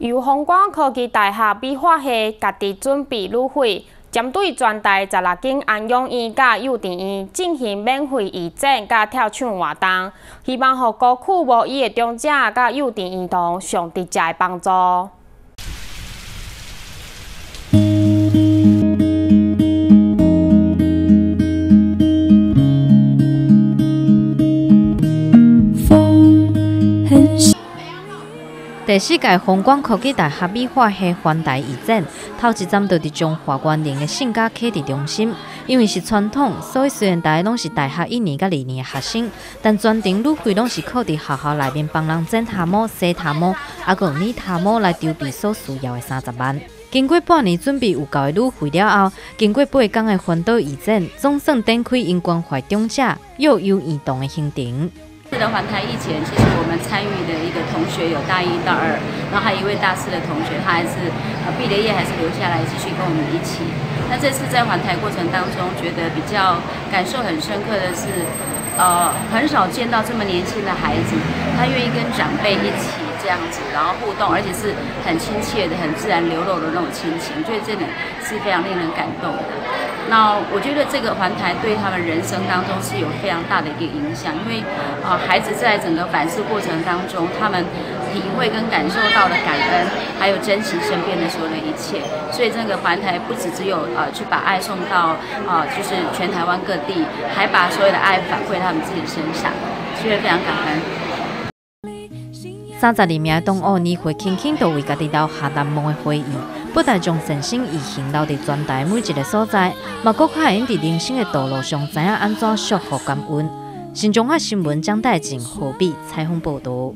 由宏光科技大厦美化系家己准备入会，针对全台十六间安养院甲幼稚园进行免费义诊甲跳唱活动，希望予高苦无依的长者甲幼稚园童上直接帮助。第四届宏光科技大学美化系环台义展，头一站就伫中华园林的性格启迪中心。因为是传统，所以虽然大家拢是大学一年甲二年的学生，但全程入会拢是靠伫学校内面帮人剪头毛、洗头毛，啊，佮用头毛来筹备所需要的三十万。经过半年准备有够的路费了后，经过八天的环岛义展，总算展开因关怀长者、幼幼移动的行程。这的环台以前，其实我们参与的一个同学有大一、大二，然后还有一位大四的同学，他还是呃毕了业还是留下来继续跟我们一起。那这次在环台过程当中，觉得比较感受很深刻的是，呃，很少见到这么年轻的孩子，他愿意跟长辈一起这样子，然后互动，而且是很亲切的、很自然流露的那种亲情，所以这点是非常令人感动的。那我觉得这个环台对他们人生当中是有非常大的一个影响，因为啊，孩子在整个反思过程当中，他们体会跟感受到了感恩，还有珍惜身边的所有的一切，所以这个环台不只只有呃去把爱送到啊，就是全台湾各地，还把所有的爱反馈他们自己身上，所以非常感恩。三十二名同学年会，轻轻都为家己留下难忘的回忆。不但将神心意行留伫全台每一个所在，嘛更开因伫人生的道路上，知影安怎收获感恩。新中华新闻将带进何必采访报道。